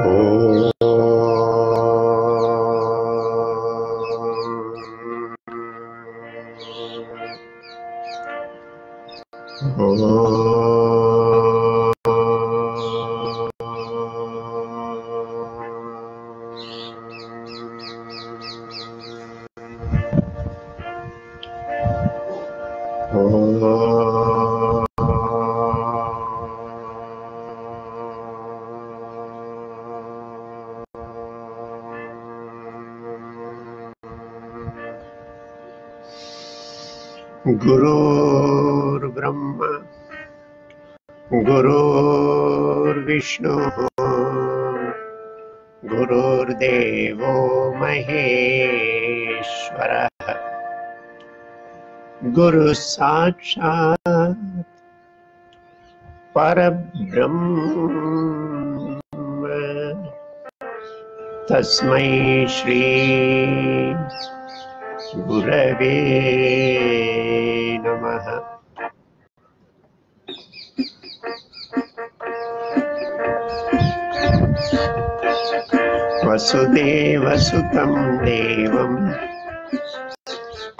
Oh. गुरुर्ब्रह्मा। गुरुर्विष्णुः। गुरुर्देवो महेश्वरः। गुरुः साक्षात् परब्रह्म। तस्मै श्री गुरवे नमः वसुदेवसुतं देवं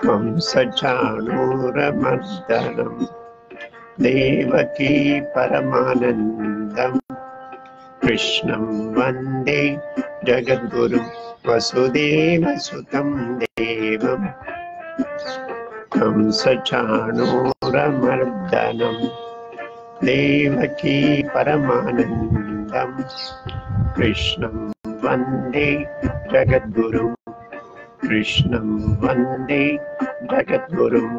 कंसचाणूरमर्दनं देवकी परमानन्दम् कृष्णं वन्दे जगद्गुरुं वसुदेवसुतं देवम् कंसचाणूरमर्दनं देवकी परमानन्दम् कृष्णं वंदे जगद्गुरुं। कृष्णं वंदे जगद्गुरुं।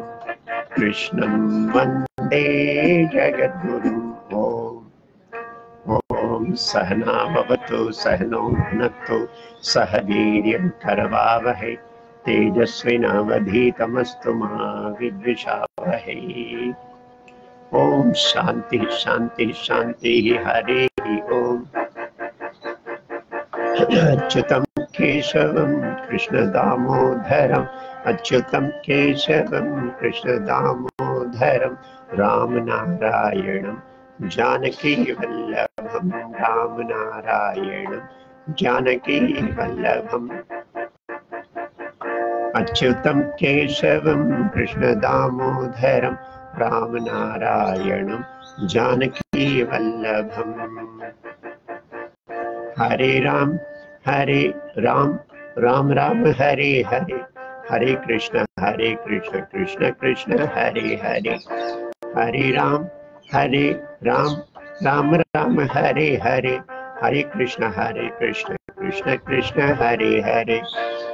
कृष्णं वंदे ॐ सहना भवतु सहनौ सह वीर्यं करवावहै। तेजस्विनावधीतमस्तु मा विद्विषावहै। ॐ शान्तिः शान्तिः शान्तिः। हरिः ॐ अच्युतं केशवं कृष्णदामोदरम्। अच्युतं केशवं कृष्णदामोदरं रामनारायणं जानकीवल्लभं रामनारायणं जानकीवल्लभम् अच्युतं केशवं कृष्णदामोदरं रामनारायणं जानकीवल्लभम्। हरे राम हरे राम राम राम, हरे हरे। हरे कृष्ण हरे कृष्ण कृष्ण कृष्ण, हरे हरे। हरे राम हरे राम राम राम, हरे हरे। हरे कृष्ण हरे कृष्ण कृष्ण कृष्ण, हरे हरे।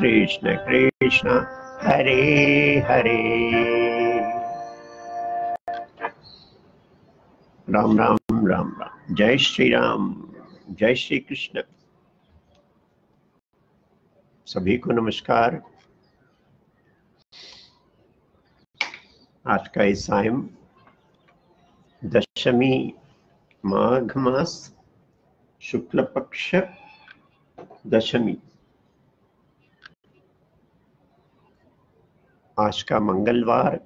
कृष्ण कृष्ण हरे हरे राम राम राम राम जय श्री राम जय श्री कृष्ण सभी को नमस्कार। आज का इस सायं दशमी माघ मास शुक्ल पक्ष दशमी। आज का मंगलवार।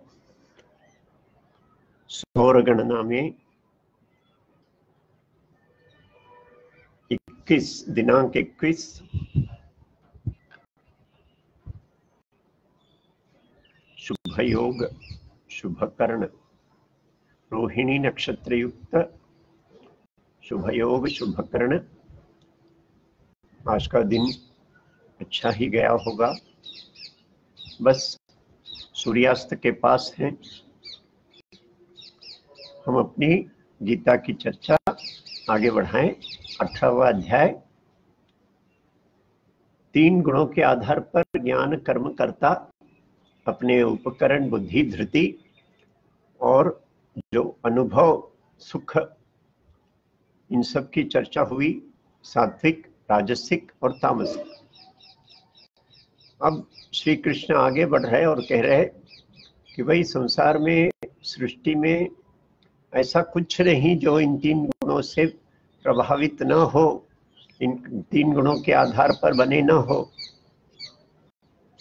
सौर गणना में 21 दिनांक 21 शुभ योग शुभ कर्ण रोहिणी नक्षत्र युक्त शुभ योग शुभ कर्ण आज का दिन अच्छा ही गया होगा। बस सूर्यास्त के पास हैं। हम अपनी गीता की चर्चा आगे बढ़ाएँ। अठारहवा अध्याय। तीन गुणों के आधार पर ज्ञान कर्म करता अपने उपकरण, बुद्धि, धृति और जो अनुभव, सुख, इन सब की चर्चा हुई सात्विक, राजसिक और तामसिक। अब श्री कृष्ण आगे बढ़ रहे और कह रहे कि भाई संसार में, सृष्टि में ऐसा कुछ नहीं जो इन तीन गुणों से प्रभावित न हो, इन तीन गुणों के आधार पर बने न हो।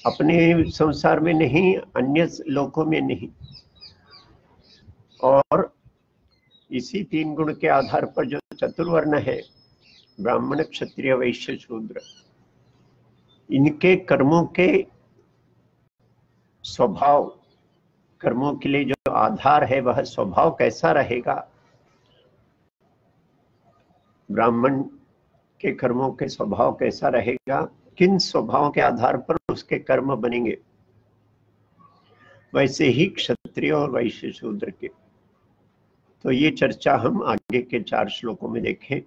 अपने संसार में नहीं, अन्य लोकों में नहीं। और इसी तीन गुण के आधार पर जो चतुर्वर्ण है, ब्राह्मण क्षत्रिय वैश्य शूद्र। इनके कर्मों के स्वभाव, कर्मों के लिए जो आधार है, वह स्वभाव कैसा रहेगा? ब्राह्मण के कर्मों के स्वभाव कैसा रहेगा? किन स्वभाव के आधार पर उसके कर्म बनेंगे? वैसे ही क्षत्रिय और वैश्य शूद्र के। तो ये चर्चा हम आगे के चार श्लोकों में देखें।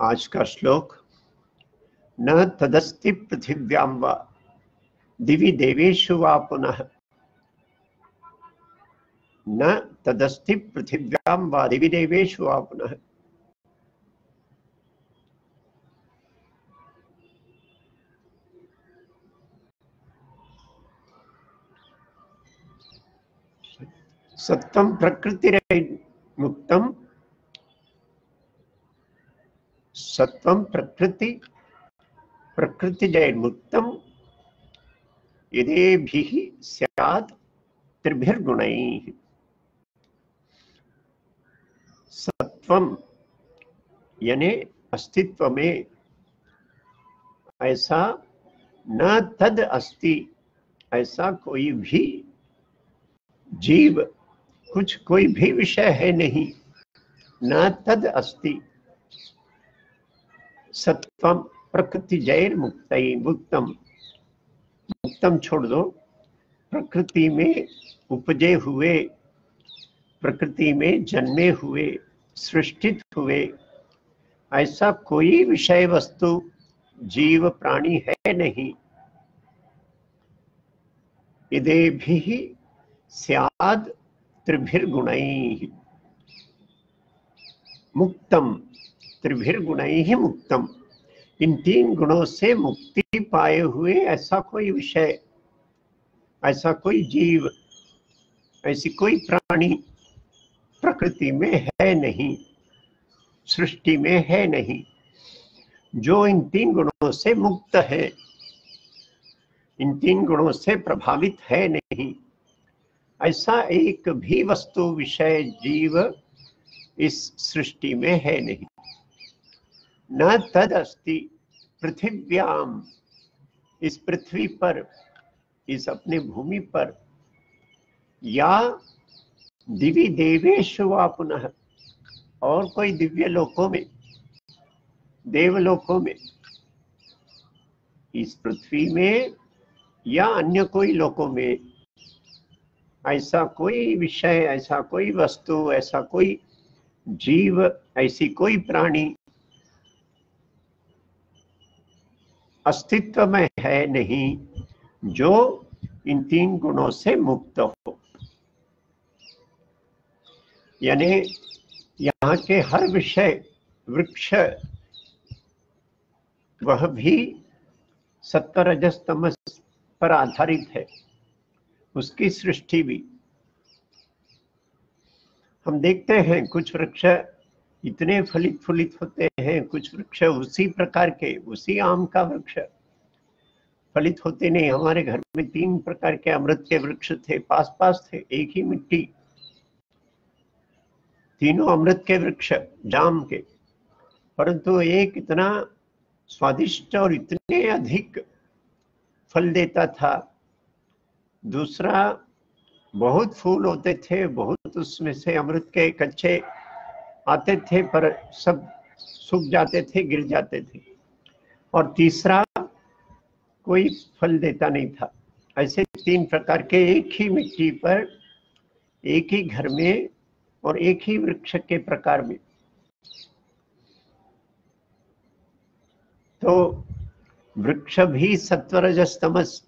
आज का श्लोक न तदस्ति पृथिव्याम व। दिवि देवेशु वा पुनः। न तदस्ति पृथिव्याम व, दिवि देवेशु वा पुनः। सत्तम प्रकृति मुक्तम सत्वम प्रकृति प्रकृति जय मुक्तम यदि सत्वम यानी अस्तित्व में ऐसा न तद अस्ति, ऐसा कोई भी जीव, कुछ कोई भी विषय है नहीं, न तद अस्ति। सत्वम प्रकृति जैन मुक्त मुक्तम। मुक्तम छोड़ दो। प्रकृति में उपजे हुए, प्रकृति में जन्मे हुए, सृष्टित हुए, ऐसा कोई विषय वस्तु जीव प्राणी है नहीं। इदे भी सियाद त्रिभिर्गुण। मुक्तम त्रिभिर्गुण मुक्तम। इन तीन गुणों से मुक्ति पाए हुए ऐसा कोई विषय, ऐसा कोई जीव, ऐसी कोई प्राणी प्रकृति में है नहीं, सृष्टि में है नहीं, जो इन तीन गुणों से मुक्त है, इन तीन गुणों से प्रभावित है नहीं। ऐसा एक भी वस्तु विषय जीव इस सृष्टि में है नहीं। न तद अस्ति पृथिव्याम। इस पृथ्वी पर, इस अपने भूमि पर, या दिव्य देवेश व पुनः, और कोई दिव्य लोकों में देवलोकों में, इस पृथ्वी में या अन्य कोई लोकों में, ऐसा कोई विषय, ऐसा कोई वस्तु, ऐसा कोई जीव, ऐसी कोई प्राणी अस्तित्व में है नहीं, जो इन तीन गुणों से मुक्त हो। यानी यहाँ के हर विषय, वृक्ष, वह भी सत्तर रजस्तमस पर आधारित है। उसकी सृष्टि भी। हम देखते हैं कुछ वृक्ष इतने फलित फुलित होते हैं, कुछ वृक्ष उसी प्रकार के, उसी आम का वृक्ष। फलित होते नहीं, हमारे घर में तीन प्रकार के अमृत के वृक्ष थे पास पास थे, एक ही मिट्टी। तीनों अमृत के वृक्ष, जाम के। परंतु एक इतना स्वादिष्ट और इतने अधिक फल देता था। दूसरा, बहुत फूल होते थे, बहुत उसमें से अमृत के कच्चे आते थे, पर सब सूख जाते थे, गिर जाते थे। और तीसरा, कोई फल देता नहीं था। ऐसे तीन प्रकार के एक ही मिट्टी पर, एक ही घर में और एक ही वृक्ष के प्रकार में। तो वृक्ष भी सत्वरजस्तमस।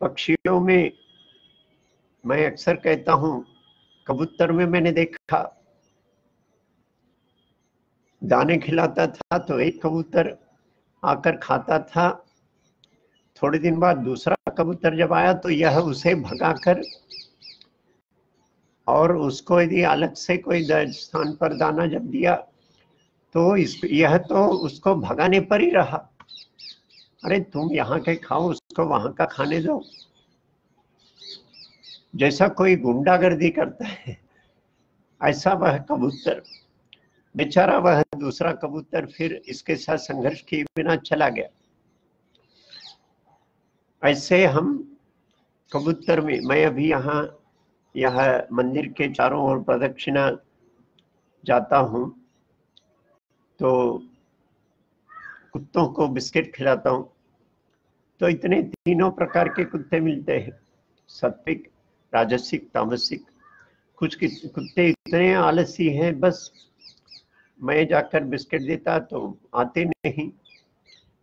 पक्षियों में मैं अक्सर कहता हूँ, कबूतर में मैंने देखा दाने खिलाता था तो एक कबूतर आकर खाता था। थोड़े दिन बाद दूसरा कबूतर जब आया तो यह उसे भगाकर और उसको यदि अलग से कोई स्थान पर दाना जब दिया तो इस यह तो उसको भगाने पर ही रहा। अरे तुम यहाँ के खाओ, उसको वहाँ का खाने दो। जैसा कोई गुंडागर्दी करता है, ऐसा वह कबूतर। बेचारा वह दूसरा कबूतर फिर इसके साथ संघर्ष किए बिना चला गया। ऐसे हम कबूतर में, मैं अभी यहाँ, यह मंदिर के चारों ओर प्रदक्षिणा जाता हूँ तो कुत्तों को बिस्किट खिलाता हूँ। तो इतने तीनों प्रकार के कुत्ते मिलते हैं, सत्विक, राजसिक, तामसिक। कुछ कुत्ते इतने आलसी हैं, बस मैं जाकर बिस्किट देता तो आते नहीं।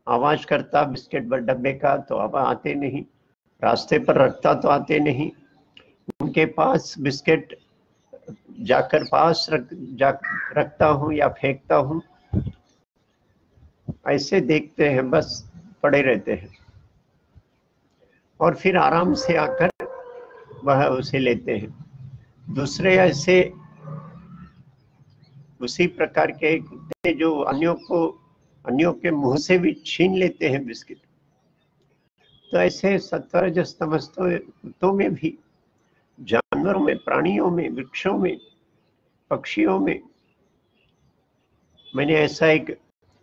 आवाज़ करता बिस्किट डब्बे का तो अब आते नहीं। रास्ते पर रखता तो आते नहीं। उनके पास बिस्किट जाकर पास रख, जा, रखता हूँ या फेंकता हूँ। ऐसे देखते हैं, बस पड़े रहते हैं। और फिर आराम से आकर वह उसे लेते हैं। दूसरे ऐसे उसी प्रकार के कुत्ते जो अन्यों को अन्यों के मुँह से भी छीन लेते हैं बिस्किट। तो ऐसे सत्वरज कुत्तों में भी, जानवरों में, प्राणियों में, वृक्षों में, पक्षियों में, मैंने ऐसा एक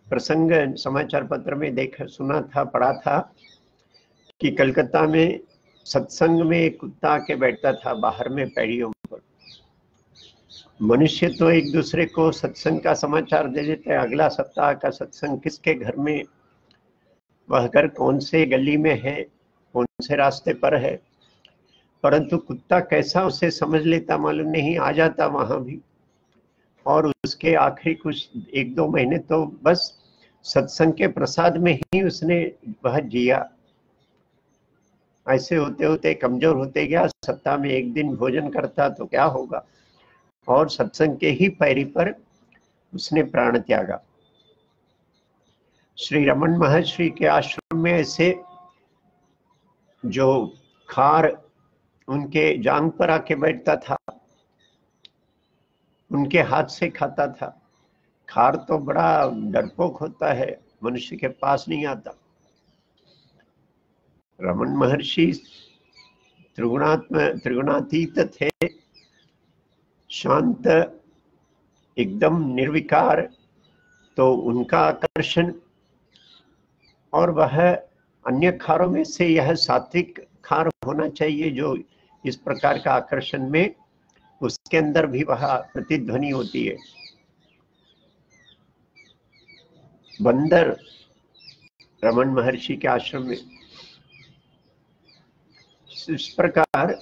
प्रसंग समाचार पत्र में देखा, सुना था, पढ़ा था कि कलकत्ता में सत्संग में कुत्ता आके बैठता था बाहर में पैड़ियों पर। मनुष्य तो एक दूसरे को सत्संग का समाचार दे देते हैं। अगला सप्ताह का सत्संग किसके घर में? वह घर कौन से गली में है? कौन से रास्ते पर है? परंतु कुत्ता कैसा उसे समझ लेता मालूम नहीं, आ जाता वहाँ भी। और उसके आखिरी कुछ एक दो महीने तो बस सत्संग के प्रसाद में ही उसने वह जिया। ऐसे होते होते कमज़ोर होते गया। सप्ताह में एक दिन भोजन करता तो क्या होगा? और सत्संग के ही पैरी पर उसने प्राण त्यागा। श्री रमन महर्षि के आश्रम में ऐसे जो खार उनके जांग पर आके बैठता था, उनके हाथ से खाता था। खार तो बड़ा डरपोक होता है, मनुष्य के पास नहीं आता। रमन महर्षि त्रिगुणात्म त्रिगुणातीत थे शांत, एकदम निर्विकार तो उनका आकर्षण। और वह अन्य खारों में से यह सात्विक खार होना चाहिए जो इस प्रकार का आकर्षण में उसके अंदर भी वह प्रतिध्वनि होती है। बंदर, रमन महर्षि के आश्रम में। इस प्रकार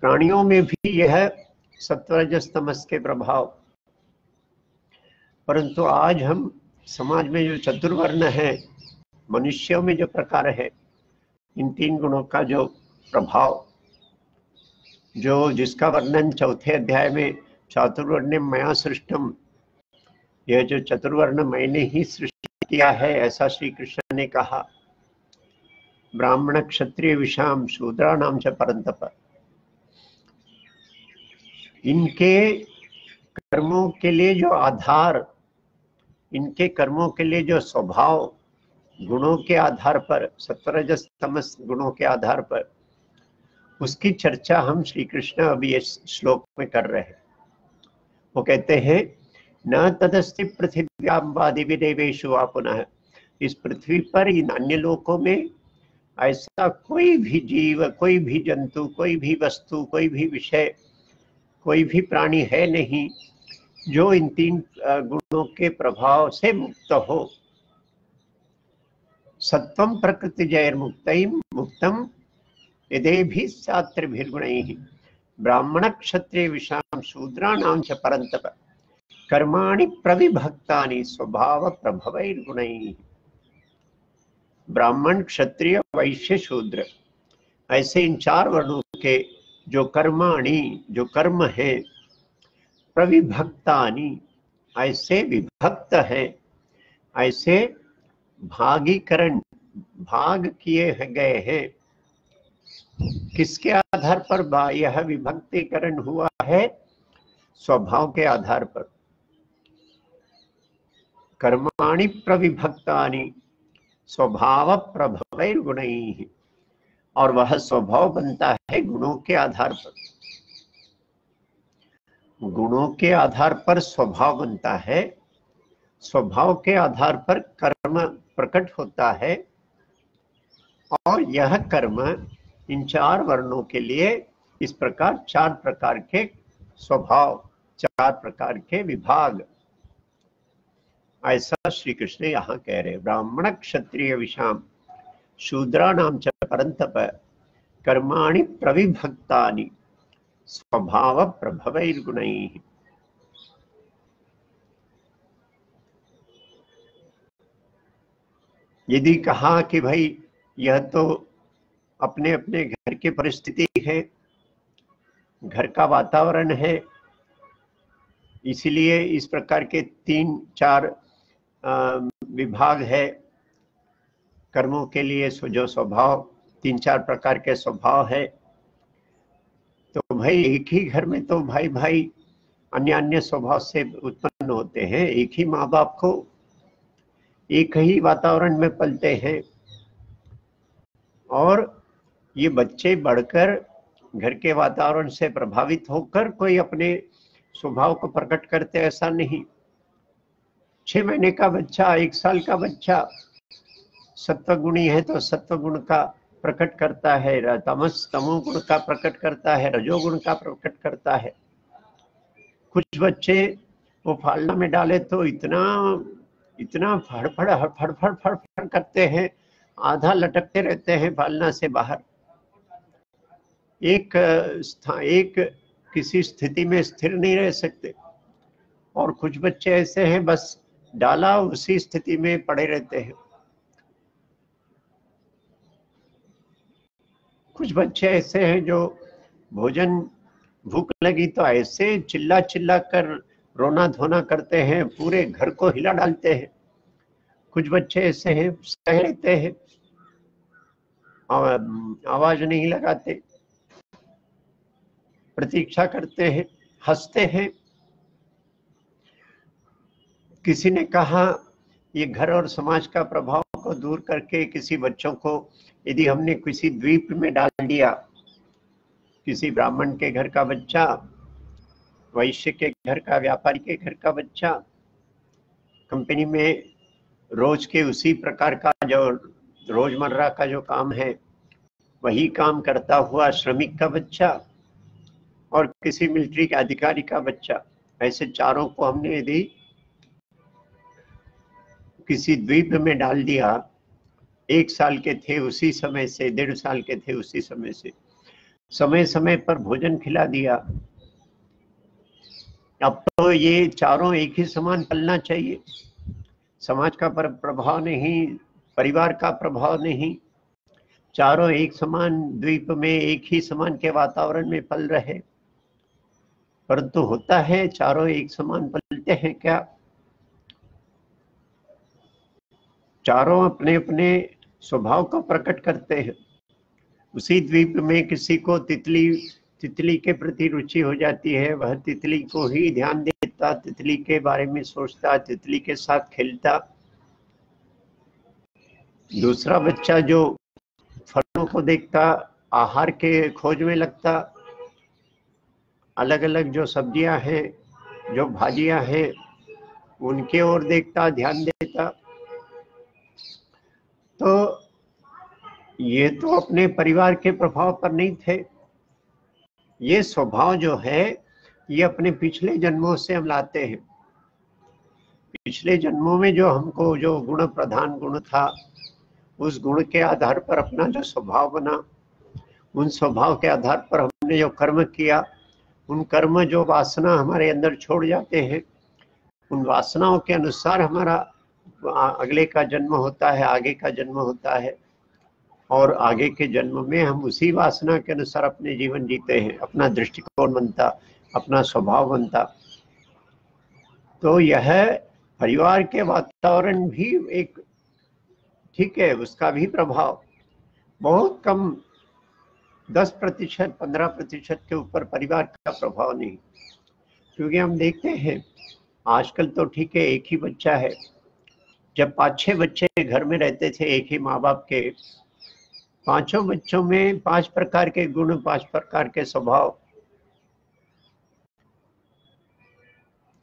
प्राणियों में भी यह सत्वरजस्तमस के प्रभाव। परंतु आज हम समाज में जो चतुर्वर्ण है, मनुष्यों में जो प्रकार है, इन तीन गुणों का जो प्रभाव, जो जिसका वर्णन चौथे अध्याय में चातुर्वर्ण मया सृष्टम यह जो चतुर्वर्ण मैंने ही सृष्टि किया है, ऐसा श्री कृष्ण ने कहा। ब्राह्मण क्षत्रिय विषाम शूद्रा नाम च परंतप। इनके कर्मों के लिए जो आधार, इनके कर्मों के लिए जो स्वभाव, गुणों के आधार पर सत्वरजस तमस गुणों के आधार पर, उसकी चर्चा हम श्री कृष्ण अभी इस श्लोक में कर रहे हैं। वो कहते हैं, न तदस्ति पृथ्व्यादी विदेवेशु पुनः। इस पृथ्वी पर इन अन्य लोकों में ऐसा कोई भी जीव, कोई भी जंतु, कोई भी वस्तु, कोई भी विषय कोई भी प्राणी है नहीं जो इन तीन गुणों के प्रभाव से मुक्त हो। सत्वम प्रकृति जय मुक्त मुक्तम यदे भी सात्रिभिर्गुण ब्राह्मण क्षत्रिय विषाम शूद्राणाम च परंतप कर्माणि प्रविभक्तानि स्वभाव प्रभवैर्गुण ब्राह्मण क्षत्रिय वैश्य शूद्र ऐसे इन चार वर्णों के जो कर्माणी, जो कर्म है, प्रविभक्तानी, ऐसे विभक्त है, ऐसे भागीकरण, भाग किए गए हैं। किसके आधार पर यह विभक्तिकरण हुआ है? स्वभाव के आधार पर। कर्माणि प्रविभक्तानि, स्वभाव प्रभव गुण और वह स्वभाव बनता है गुणों के आधार पर। गुणों के आधार पर स्वभाव बनता है। स्वभाव के आधार पर कर्म प्रकट होता है। और यह कर्म इन चार वर्णों के लिए इस प्रकार चार प्रकार के स्वभाव, चार प्रकार के विभाग। ऐसा श्री कृष्ण यहाँ कह रहे ब्राह्मण क्षत्रिय विषाम। शूद्रा नाम च परंतप कर्माणि प्रविभक्तानि स्वभाव प्रभवैर्गुण यदि कहा कि भाई, यह तो अपने अपने घर की परिस्थिति है, घर का वातावरण है, इसीलिए इस प्रकार के तीन चार विभाग है कर्मों के लिए जो स्वभाव तीन चार प्रकार के स्वभाव है तो भाई एक ही घर में तो भाई भाई अन्य अन्य स्वभाव से उत्पन्न होते हैं। एक ही माँ बाप को एक ही वातावरण में पलते हैं। और ये बच्चे बढ़कर घर के वातावरण से प्रभावित होकर कोई अपने स्वभाव को प्रकट करते ऐसा नहीं। छह महीने का बच्चा, एक साल का बच्चा सत्वगुणी है तो सत्वगुण का प्रकट करता है तमस तमोगुण का प्रकट करता है, रजोगुण का प्रकट करता है। कुछ बच्चे वो फालना में डाले तो इतना इतना फड़फड़ फड़फड़ फड़फड़ करते हैं, आधा लटकते रहते हैं फालना से बाहर। एक एक किसी स्थिति में स्थिर नहीं रह सकते। और कुछ बच्चे ऐसे हैं, बस डाला उसी स्थिति में पड़े रहते हैं। कुछ बच्चे ऐसे हैं जो भोजन भूख लगी तो ऐसे चिल्ला चिल्ला कर रोना धोना करते हैं, पूरे घर को हिला डालते हैं। कुछ बच्चे ऐसे हैं, सह लेते हैं आवाज़ नहीं लगाते। प्रतीक्षा करते हैं, हँसते हैं। किसी ने कहा, ये घर और समाज का प्रभाव को दूर करके किसी बच्चों को यदि हमने किसी द्वीप में डाल दिया, किसी ब्राह्मण के घर का बच्चा, वैश्य के घर का, व्यापारी के घर का बच्चा, कंपनी में रोज के उसी प्रकार का जो रोज़मर्रा का जो काम है, वही काम करता हुआ श्रमिक का बच्चा और किसी मिलिट्री के अधिकारी का बच्चा, ऐसे चारों को हमने यदि किसी द्वीप में डाल दिया एक साल के थे उसी समय से, डेढ़ साल के थे उसी समय से। समय समय पर भोजन खिला दिया। अब तो ये चारों एक ही समान पलना चाहिए। समाज का प्रभाव नहीं, परिवार का प्रभाव नहीं। चारों एक समान द्वीप में, एक ही समान के वातावरण में पल रहे। परंतु होता है, चारों एक समान पलते हैं क्या? चारों अपने अपने स्वभाव को प्रकट करते हैं। उसी द्वीप में किसी को तितली तितली के प्रति रुचि हो जाती है, वह तितली को ही ध्यान देता, तितली के बारे में सोचता, तितली के साथ खेलता। दूसरा बच्चा जो फलों को देखता, आहार के खोज में लगता। अलग अलग जो सब्ज़ियाँ हैं, जो भाजियाँ हैं, उनके ओर देखता, ध्यान देता। तो ये तो अपने परिवार के प्रभाव पर नहीं थे। ये स्वभाव जो है, ये अपने पिछले जन्मों से हम लाते हैं। पिछले जन्मों में जो हमको जो गुण प्रधान गुण था, उस गुण के आधार पर अपना जो स्वभाव बना, उन स्वभाव के आधार पर हमने जो कर्म किया, उन कर्म जो वासना हमारे अंदर छोड़ जाते हैं, उन वासनाओं के अनुसार हमारा अगले का जन्म होता है, आगे का जन्म होता है, और आगे के जन्म में हम उसी वासना के अनुसार अपने जीवन जीते हैं, अपना दृष्टिकोण बनता, अपना स्वभाव बनता। तो यह परिवार के वातावरण भी एक, ठीक है, उसका भी प्रभाव। बहुत कम दस प्रतिशत, पंद्रह प्रतिशत के ऊपर परिवार का प्रभाव नहीं, क्योंकि हम देखते हैं, आजकल तो ठीक है, एक ही बच्चा है जब पाँच छह बच्चे घर में रहते थे, एक ही माँ बाप के, पाँचों बच्चों में पाँच प्रकार के गुण, पाँच प्रकार के स्वभाव।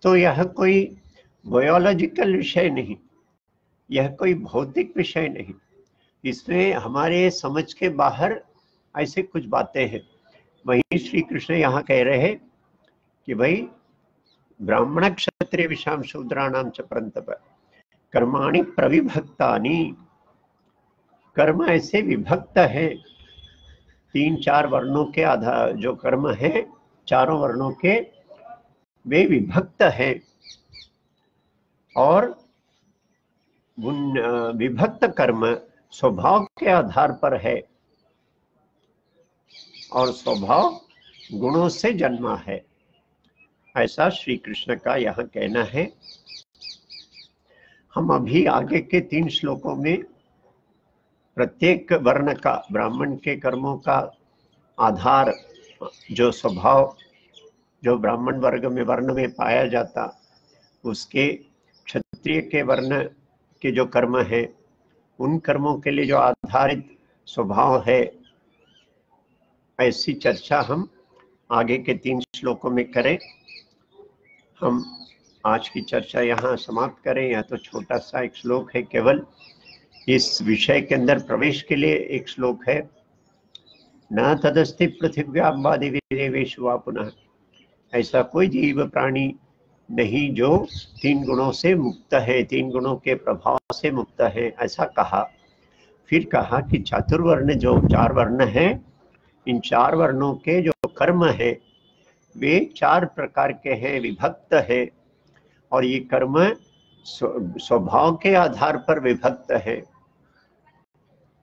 तो यह कोई बायोलॉजिकल विषय नहीं, यह कोई भौतिक विषय नहीं। इसमें हमारे समझ के बाहर ऐसे कुछ बातें हैं। वही श्री कृष्ण यहाँ कह रहे हैं कि भाई ब्राह्मण क्षत्रिय विषाम शूद्राणाम च परंतप कर्माणि प्रविभक्तानि। कर्म ऐसे विभक्त है। तीन चार वर्णों के आधार जो कर्म है, चारों वर्णों के वे विभक्त है। और उन विभक्त कर्म स्वभाव के आधार पर है। और स्वभाव गुणों से जन्मा है। ऐसा श्री कृष्ण का यहाँ कहना है। हम अभी आगे के तीन श्लोकों में प्रत्येक वर्ण का, ब्राह्मण के कर्मों का आधार, जो स्वभाव, जो ब्राह्मण वर्ग में, वर्ण में पाया जाता, उसके क्षत्रिय के वर्ण के जो कर्म है, उन कर्मों के लिए जो आधारित स्वभाव है, ऐसी चर्चा हम आगे के तीन श्लोकों में करें। हम आज की चर्चा यहाँ समाप्त करें। यह तो छोटा सा एक श्लोक है केवल। इस विषय के अंदर प्रवेश के लिए एक श्लोक है। न तदस्ति पृथ्व्याबादि देवेश वा पुनः। ऐसा कोई जीव प्राणी नहीं जो तीन गुणों से मुक्त है, तीन गुणों के प्रभाव से मुक्त है, ऐसा कहा। फिर कहा कि चातुर्वर्ण जो चार वर्ण है, इन चार वर्णों के जो कर्म है, वे चार प्रकार के हैं, विभक्त है। और ये कर्म स्वभाव के आधार पर विभक्त है।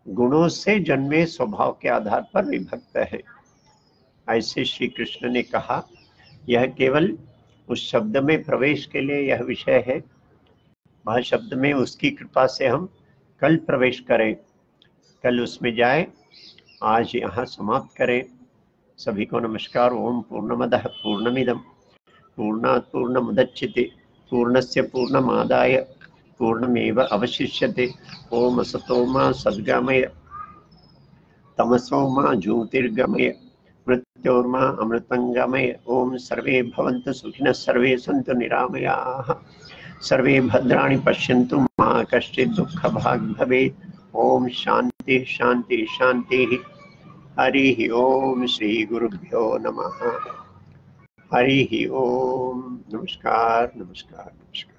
गुणों से जन्मे स्वभाव के आधार पर विभक्त है। ऐसे श्री कृष्ण ने कहा, यह केवल उस शब्द में प्रवेश के लिए यह विषय है। वह शब्द में उसकी कृपा से हम कल प्रवेश करें। कल उसमें जाए, आज यहाँ समाप्त करें। सभी को नमस्कार, ओम पूर्णमद पूर्णमिदम पूर्णात् पूर्णमुदच्यते पूर्णस्य पूर्णमादाय, पूर्णमेव अवशिष्यते। ओम असतो मा सद्गमय ज्योतिर्गमय, मृत्योर्मा अमृतंगमय। ओम सर्वे भवन्तु सुखिनः, सर्वे सन्तु निरामयाः। सर्वे भद्राणि पश्यन्तु, मा कश्चित् दुःखभाग् भवेत्। ओम शांति शांति शांति हरि ओम श्री गुरुभ्यो नमः। हरि ओम। नमस्कार नमस्कार नमस्कार।